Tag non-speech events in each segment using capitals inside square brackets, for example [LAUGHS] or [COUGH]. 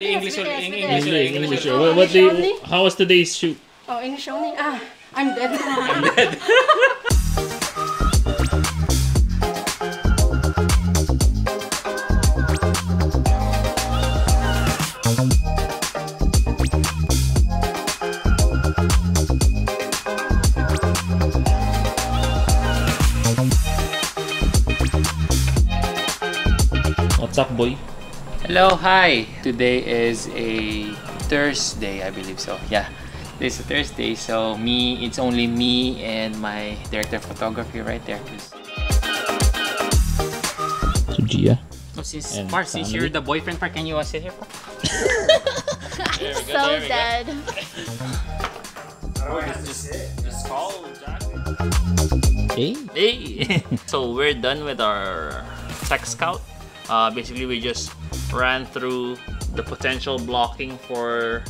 English, Yes, only, yes, English, yes. English, English. English. only. What, what English day, only? how was today's shoot? Oh, English only? Ah, I'm dead. [LAUGHS] What's up, boy? Hello, hi. Today is a Thursday, I believe so. Yeah, this is a Thursday. So me, it's only me and my director of photography right there. So Gia. Oh, since And Par, since you're the boyfriend, Par, can you uh, sit here? [LAUGHS] Par? so dead. Just call Jack. Hey. Hey! [LAUGHS] so we're done with our tech scout. Uh, basically, we just ran through the potential blocking for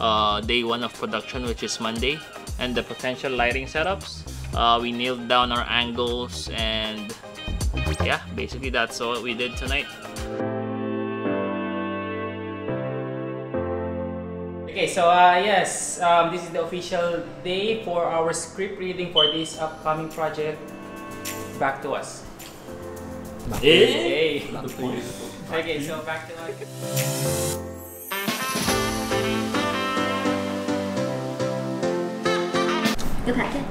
uh, day one of production, which is Monday, and the potential lighting setups. Uh, we nailed down our angles, and yeah, basically that's what we did tonight. Okay, so uh, yes, um, this is the official day for our script reading for this upcoming project. Back to us. Hey. Okay, so back to us. Good packet.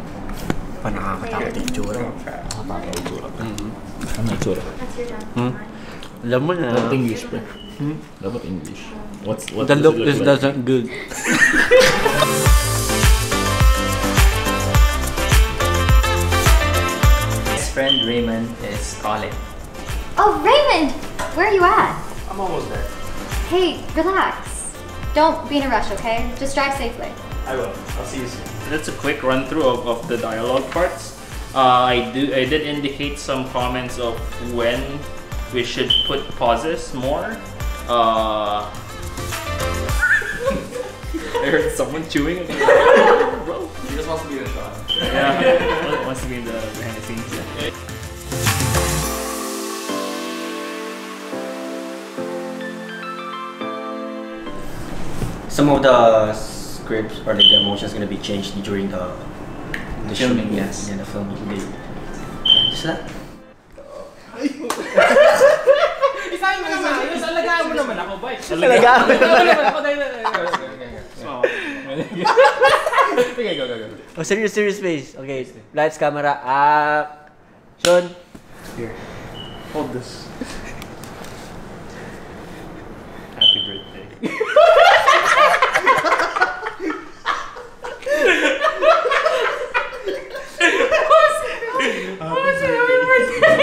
Pa nakakatakot yung tsura. Ano yung tsura? That's your job. Hmm? Alam mo na. Dapat English, pre. Dapat English. What's, what The look is like? doesn't good. Friend Raymond is calling. Oh, Raymond! Where are you at? I'm almost there. Hey, relax. Don't be in a rush, okay? Just drive safely. I will. I'll see you soon. That's a quick run through of, of the dialogue parts. Uh, I do I did indicate some comments of when we should put pauses more. Uh, [LAUGHS] I heard someone chewing. Bro. [LAUGHS] He just wants to be in a shot. Yeah, wants to be in the behind Some of the scripts or like the emotions gonna be changed during the the Filming, shooting. yes. Yeah, the filming. They, is that? Isahin mo naman, ayos, alagaan mo naman ako, boy. Alagaan mo naman ako dahil... Okay, go, go, go. Oh, serious, serious face. Okay, lights, camera, action. Here. Hold this. Happy birthday.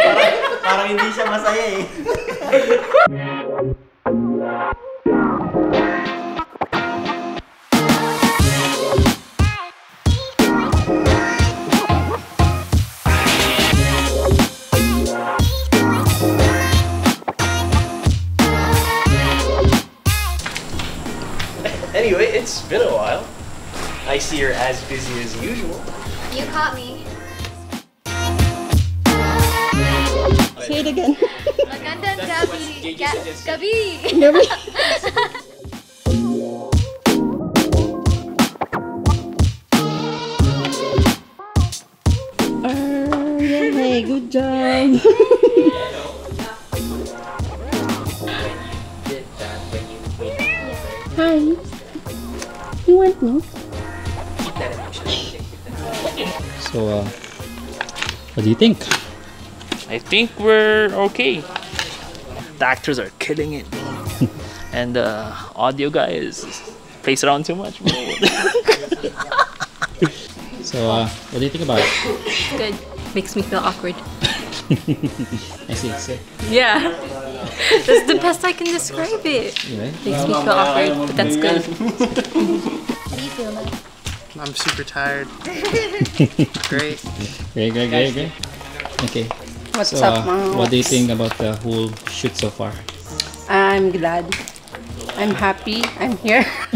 Parang, [LAUGHS] parang hindi siya masaya eh. Anyway, it's been a while. I see you're as busy as usual. You caught me. Say it again. [LAUGHS] Magandang gabi. JJ Ga- suggested. gabi. Uh, good job. Did that when you wait. Hi. You want me? So, uh, what do you think? I think we're okay. The actors are killing it. [LAUGHS] and the audio guy is plays around too much. [LAUGHS] So, uh, what do you think about it? Good. Makes me feel awkward. [LAUGHS] I see, see. Yeah. That's the best I can describe it. Anyway, Makes me feel awkward, but that's good. How do you feel, Matt? I'm super tired. Great. great, great, great, great. Okay. What's So, up, mga what do you think about the whole shoot so far? I'm glad. I'm happy. I'm here. [LAUGHS]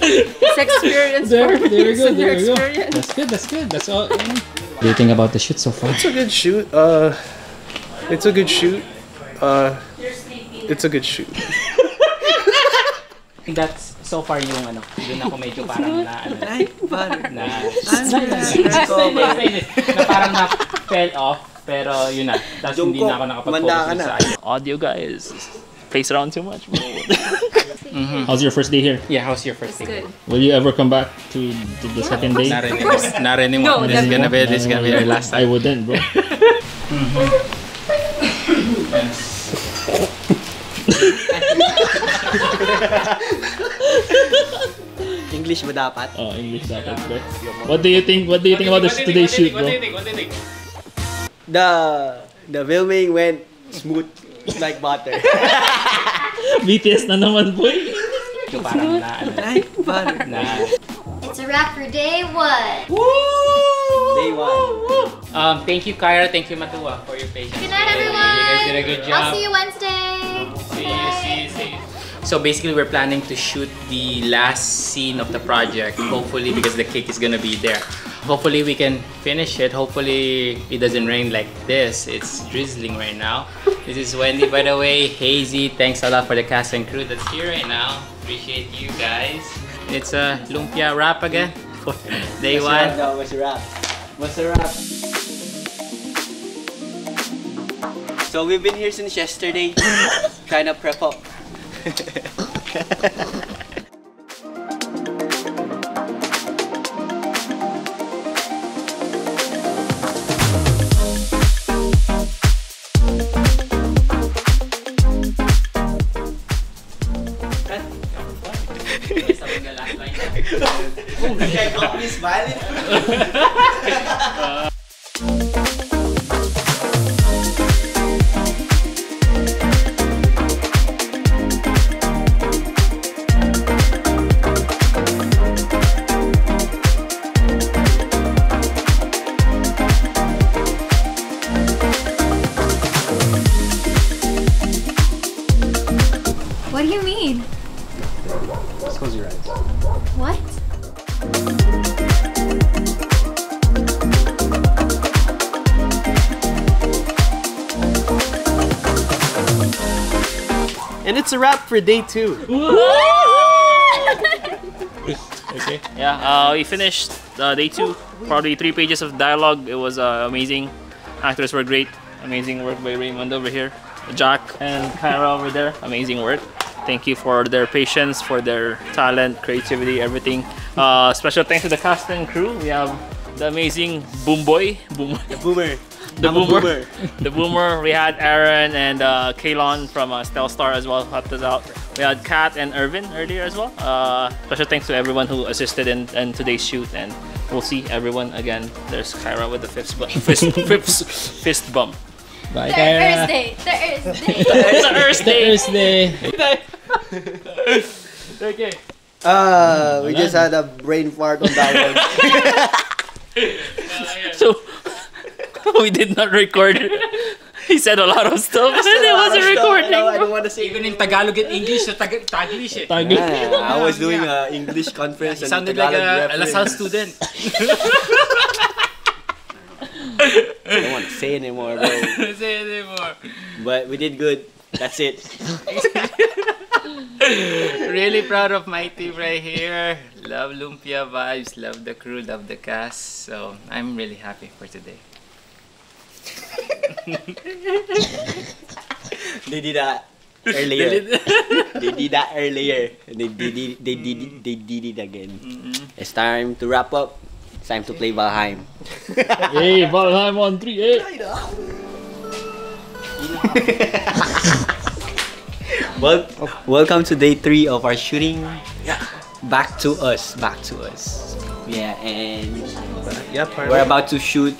it's experience There, for me. there we go, a new there we go. experience. That's good, that's good. That's all. What do you think about the shoot so far? It's a good shoot. Uh, it's a good shoot. Uh, It's a good shoot. [LAUGHS] That's so far yung ano, doon ako medyo parang na ano, na, na parang na fell off, pero yun na. Tapos hindi na ako nakapag-focus na. sa. Audio guys, plays around too much, bro. [LAUGHS] How's your first day here? Yeah, how's your first day? Good. Will you ever come back to, to the second day? Narinig mo. Narinig mo. No, this is gonna be, this is gonna be your last I time. wouldn't, bro. [LAUGHS] [LAUGHS] English ba dapat? Oh, English dapat, bro. What do you think? What do you think about this today's shoot, bro? think? What do you think? The the filming went smooth like butter. [LAUGHS] BTS na naman, boy. Medyo parang na ano, na It's a wrap for day one. Woo! Day one. Um, thank you, Kyra. Thank you, Matua, for your patience. Good night, everyone. You guys did a good job. I'll see you Wednesday. See you, see you, see you. So basically, we're planning to shoot the last scene of the project. Hopefully, because the cake is gonna be there. Hopefully, we can finish it. Hopefully, it doesn't rain like this. It's drizzling right now. This is Wendy, by the way. Hazy, thanks a lot for the cast and crew that's here right now. Appreciate you guys. It's a lumpia wrap again day one. What's the wrap? What's the wrap? So we've been here since yesterday, [COUGHS] trying to prep up. What do [LAUGHS] for day two. [LAUGHS] Okay. Yeah, uh, we finished uh, day two. Probably three pages of dialogue. It was uh, amazing. Actors were great. Amazing work by Raymond over here. Jack and Kyra over there. Amazing work. Thank you for their patience, for their talent, creativity, everything. Uh, special thanks to the cast and crew. We have the amazing Boom Boy. Boom. Boomer. The I'm boomer. boomer. the boomer. We had Aaron and uh, Caelan from uh, Stellstar as well helped us out. We had Kat and Irvin earlier as well. Uh, special thanks to everyone who assisted in, in today's shoot, and we'll see everyone again. There's Kyra with the fist bump. [LAUGHS] Fist, fist, fist bump. Bye, Kyra. Thursday. Thursday. Thursday. Thursday. okay. Ah, we just had a brain fart on that one. [LAUGHS] So [LAUGHS] we did not record. [LAUGHS] He said a lot of stuff, [LAUGHS] and it wasn't recording. No, I don't want to say Even in Tagalog and English, sa Tag- Taglish eh. Tagal. Yeah, I was doing a English conference You and sounded like a, a LaSalle student. I don't want to say anymore, bro. Say anymore. But we did good. That's it. really proud of my team right here. Love Lumpia vibes, love the crew, love the cast. So I'm really happy for today. [LAUGHS] They did that earlier. they did that earlier. They did it, they did it, mm. they did it again. It's time to wrap up. It's time to play Valheim. [LAUGHS] hey, Valheim on three. Hey. [LAUGHS] Well, welcome to day three of our shooting. Back to us. Back to us. Yeah, and Yeah, we're about to shoot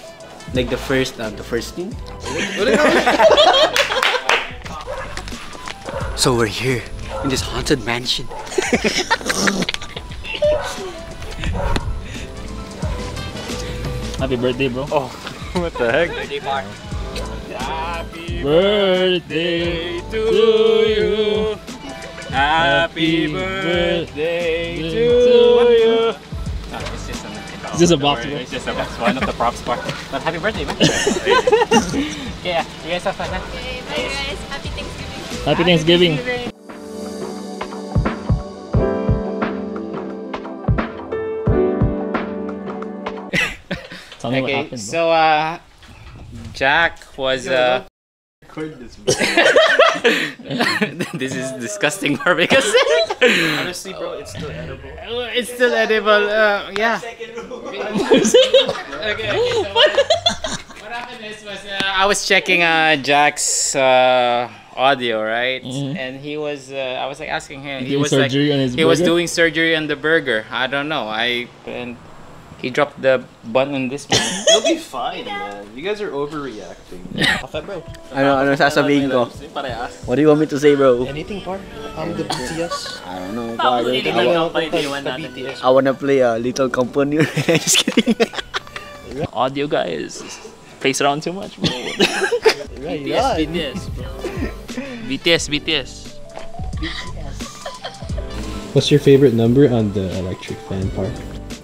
like the first, uh, the first thing? [LAUGHS] so we're here in this haunted mansion. [LAUGHS] Happy birthday, bro. Oh, what the heck? Birthday Happy birthday to you. Happy birthday to you. It's just a box, bro. It's just a box. One of the props part. [LAUGHS] But happy birthday, man. [LAUGHS] yeah, you guys have fun, huh? Bye, guys. Happy Thanksgiving. Happy Thanksgiving. Tell me what Okay, happened. so uh, Jack was uh. [LAUGHS] this is disgusting, Barbicus. Honestly, bro, it's still edible. it's still edible. Uh, yeah. Okay. okay so what, what happened is was uh, I was checking uh, Jack's uh, audio, right? Mhm. And he was uh, I was like asking him. He was like on his he was doing surgery on the burger. I don't know. I and he dropped the bun on this one. [LAUGHS] You'll be fine, man. You guys are overreacting. [LAUGHS] Okay, bro. Ano, ano sasabihin ko? Parehas. What do you want me to say, bro? Anything, par? Um, the BTS. I don't know, par. Hindi I, lang wa- company day one natin. BTS. I wanna play a little company. [LAUGHS] Just kidding. Audio guys plays around too much, bro. Right, BTS, BTS, bro. BTS, BTS. What's your favorite number on the electric fan part?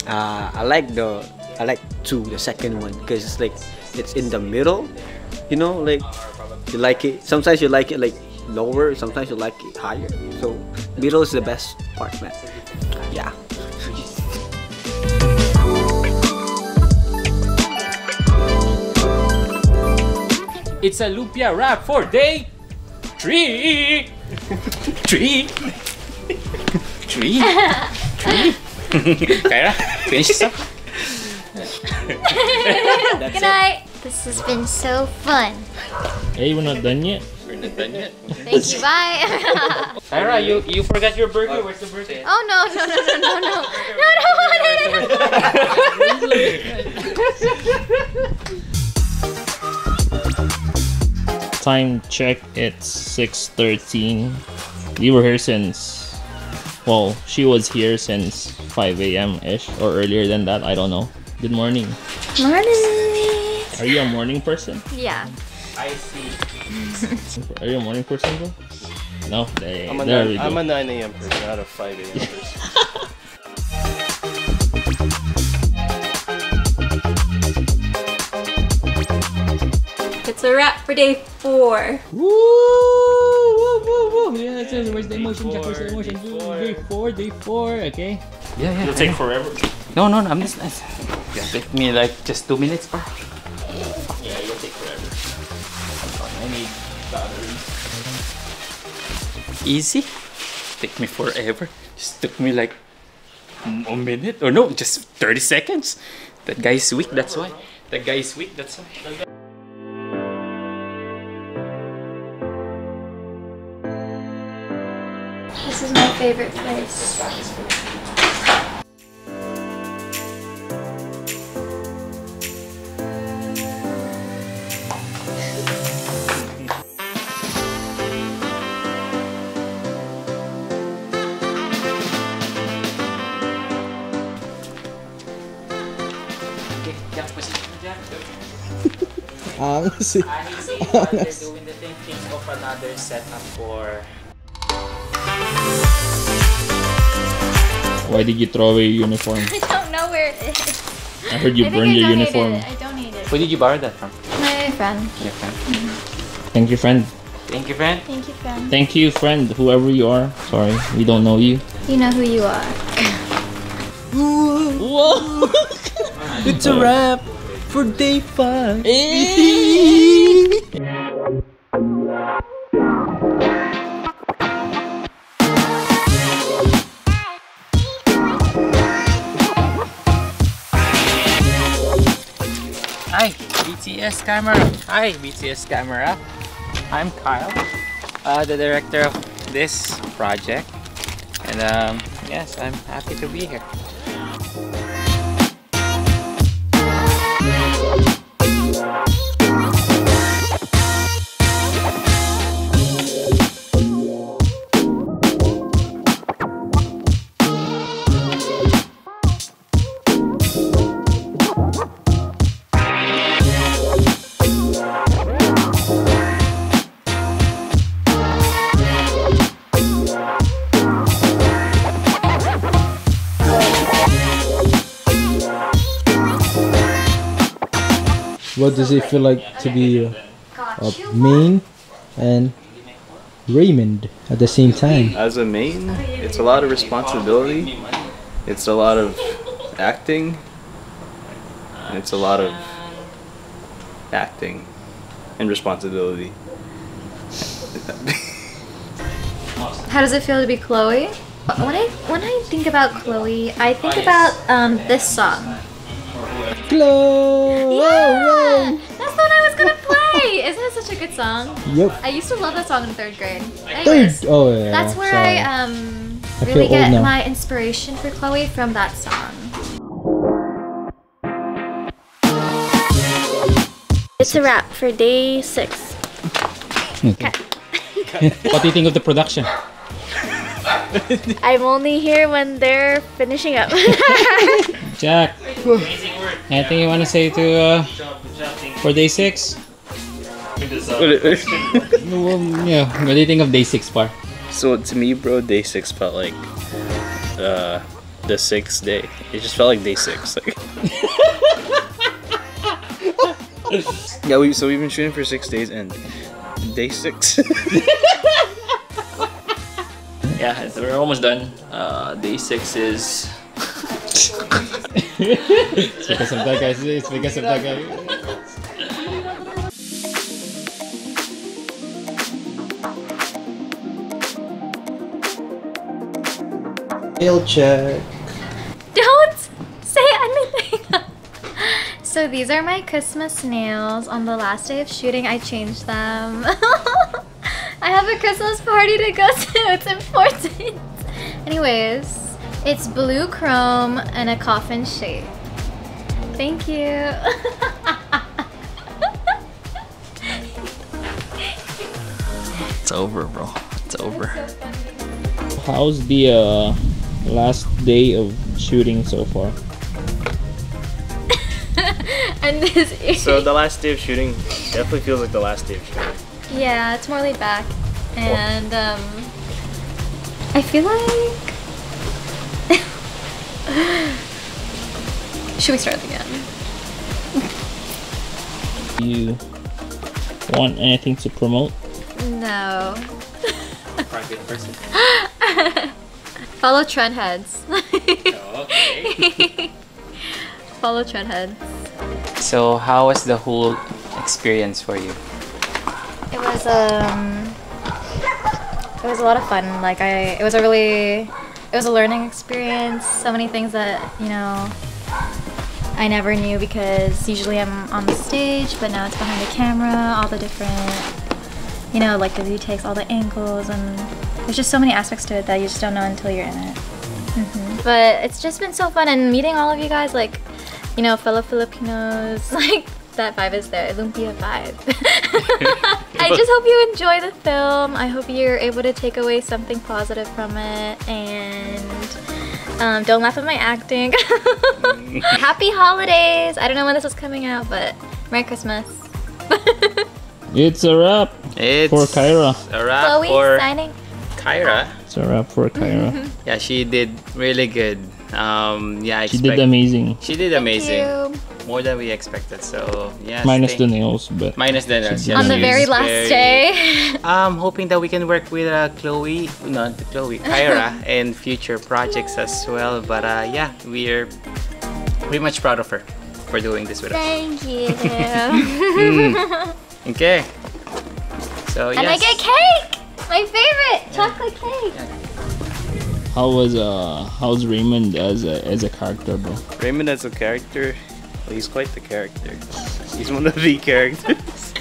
Uh, I like the I like two, the second one, because it's like it's in the middle. You know, like you like it. Sometimes you like it like lower. Sometimes you like it higher. So middle is the best part, man. Yeah. It's a Lumpia wrap for day three. [LAUGHS] Three. Three. Three. [LAUGHS] [LAUGHS] Kyra, finish this up. [LAUGHS] Good night. This has been so fun. Hey, we're not done yet. We're not done yet. Thank you. Bye. [LAUGHS] Kyra, you, you forgot your burger. Where's the burger? oh no no no no no no no no no no. Time check, it's 6.13. We were here since, well, she was here since 5 a.m.-ish or earlier than that, I don't know. Good morning. Morning. Are you a morning person? Yeah. I see. [LAUGHS] Are you a morning person, bro? No, there, I'm a, there nine, we go. I'm a 9 a.m. person, not a 5 a.m. [LAUGHS] person. It's a wrap for day four. Woo! Woo! Woo! Woo! Yeah, it's, uh, where's the emotion? Jack? Where's the emotion? Day four, day four. Okay. Yeah, yeah. It'll take forever. No, no, no. I'm just. Yeah, take me like just two minutes, bro. Yeah, it'll take forever. I need batteries. Easy. Take me forever. Just took me like a minute or no, just 30 seconds. That guy is weak. That's why. That guy is weak. That's why. This is my favorite place. See. I need to see they're doing the thing, of another setup for Why did you throw away your uniform? [LAUGHS] I don't know where it is. I heard you I think burned I your donated uniform. It. I donated. Who did you borrow that from? My friend. Your friend. Mm-hmm. Thank you, friend. Thank you, friend. Thank you, friend. Thank you, friend. Whoever you are. Sorry, we don't know you. You know who you are. [LAUGHS] Whoa! It's a wrap for day five. Hi, BTS camera. Hi, BTS camera. I'm Kyle, uh, the director of this project, and um, yes, I'm happy to be here. What does it feel like to be a, Got a main and Raymond at the same time? As a main, it's a lot of responsibility. It's a lot of acting. And it's a lot of acting and responsibility. [LAUGHS] How does it feel to be Chloe? When I when I think about Chloe, I think about um this song. Chloe! Yeah, that's the one I was gonna play. Isn't it such a good song? Yep. I used to love that song in third grade. Third. Oh yeah. that's where sorry. I um I really old get now. my inspiration for Chloe from that song. It's a wrap for day six. what do you think of the production? [LAUGHS] I'm only here when they're finishing up. [LAUGHS] Jack, anything you want to say to uh, for day six? Well, yeah, what do you think of day six, Par? So to me, bro, day six felt like uh, the sixth day. It just felt like day six. Like [LAUGHS] yeah, we so we've been shooting for six days, and day six. [LAUGHS] Yeah, we're almost done. Uh, day six is. It's because of that, guys. It's because of that guy. Mail check. Don't say anything. so these are my Christmas nails. On the last day of shooting, I changed them. [LAUGHS] I have a Christmas party to go to. It's important. Anyways, it's blue chrome and a coffin shape. Thank you. It's over, bro. It's over. How's the uh, last day of shooting so far? [LAUGHS] and this is so the last day of shooting definitely feels like the last day of shooting. Yeah, it's more laid back. And um I feel like [LAUGHS] Should we start again? Do you want anything to promote? No. Private person. [LAUGHS] Follow Trendheads. [LAUGHS] okay. Follow Trendheads. So, how was the whole experience for you? It was um it was a lot of fun. Like I it was a really it was a learning experience. So many things that, you know, I never knew because usually I'm on the stage, but now it's behind the camera, all the different you know, like the retakes, all the angles and there's just so many aspects to it that you just don't know until you're in it. hmm But it's just been so fun and meeting all of you guys like you know, fellow Filipinos, [LAUGHS] like that vibe is there, lumpia vibe. [LAUGHS] I just hope you enjoy the film. I hope you're able to take away something positive from it and um, don't laugh at my acting. [LAUGHS] Happy holidays! I don't know when this is coming out, but Merry Christmas. [LAUGHS] It's a wrap It's for Kyra. a wrap Chloe for signing. Kyra. It's a wrap for Kyra. [LAUGHS] Yeah, she did really good. Um, yeah, I She expect- did amazing. She did amazing. You. More than we expected. So yeah. Minus stay- the nails, but Minus the nails. She yes, On the very last very- day. [LAUGHS] I'm hoping that we can work with uh, Chloe, not Chloe, [LAUGHS] Kyra, in future projects as well. But uh, yeah, we're pretty much proud of her for doing this with us. Thank you. [LAUGHS] Okay. So yes. And I get cake! My favorite! Chocolate cake! how was uh how's Raymond as a as a character, bro? Raymond as a character, well, he's quite the character. He's one of the characters.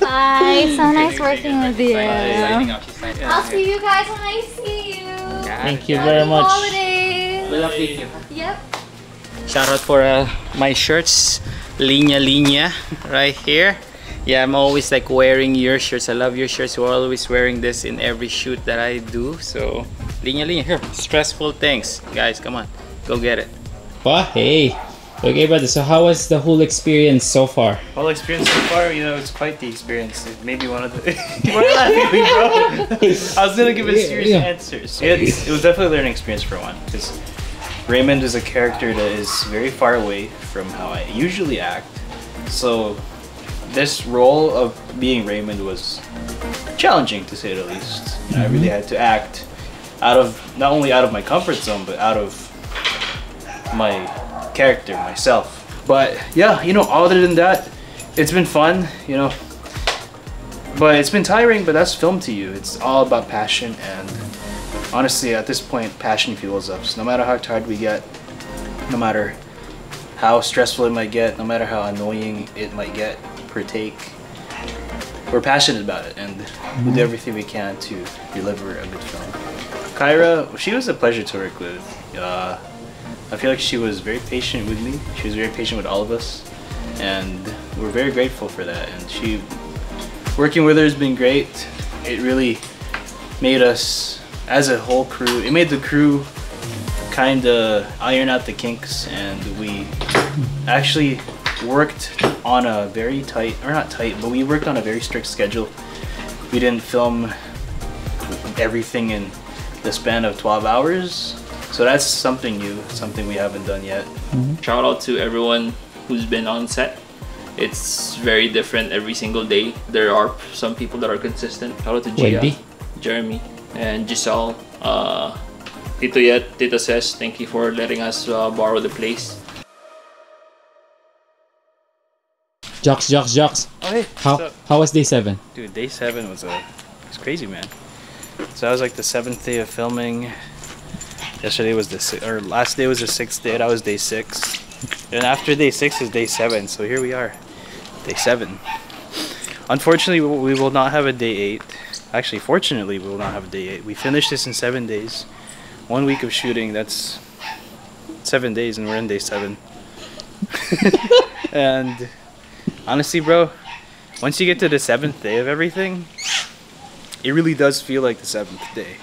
Bye. So [LAUGHS] nice working with you. Signing off, she's signing I'll off. see you guys when I see you. Thank you very much. holidays. We'll update you. Yep. Shout out for uh, my shirts, Linya Linya, right here. Yeah, I'm always like wearing your shirts. I love your shirts. We're always wearing this in every shoot that I do. So, Linya Linya, here. Stressful things. Guys, come on. Go get it. Pa, hey. Okay, brother. So how was the whole experience so far? Whole experience so far, you know, it's quite the experience. It may be one of the. Why are you laughing, bro? I was gonna give it serious Yeah. answers. It's, it was definitely a learning experience for one, because Raymond is a character that is very far away from how I usually act. So, this role of being Raymond was challenging to say the least. You know, I mm-hmm. really had to act out of not only out of my comfort zone, but out of my character, myself. But yeah, you know, other than that, it's been fun. You know, but it's been tiring. But that's film to you. It's all about passion, and honestly, at this point, passion fuels us. No matter how tired we get, no matter how stressful it might get, no matter how annoying it might get per take, we're passionate about it and we'll do everything we can to deliver a good film. Kyra, she was a pleasure to work with. Uh, I feel like she was very patient with me. She was very patient with all of us, and we're very grateful for that. And she, working with her has been great. It really made us, as a whole crew, it made the crew kind of iron out the kinks, and we actually worked on a very tight, or not tight, but we worked on a very strict schedule. We didn't film everything in the span of 12 hours. So that's something new, something we haven't done yet. Shout out to everyone who's been on set. It's very different every single day. There are some people that are consistent. Shout out to Gia, Wendy. Jeremy, and Giselle. Uh, Tito Yet, Tito says, thank you for letting us uh, borrow the place. Jocks, jocks, jocks. Oh, hey, How how was day seven? Dude, day seven was a, it's crazy, man. So that was like the seventh day of filming. Yesterday was the si- or last day was the sixth day. That was day six, and after day six is day seven. So here we are, day seven. Unfortunately, we will- we will not have a day eight. Actually, fortunately, we will not have a day eight. We finished this in seven days. One week of shooting. That's seven days, and we're in day seven. [LAUGHS] and honestly, bro, once you get to the seventh day of everything, it really does feel like the seventh day.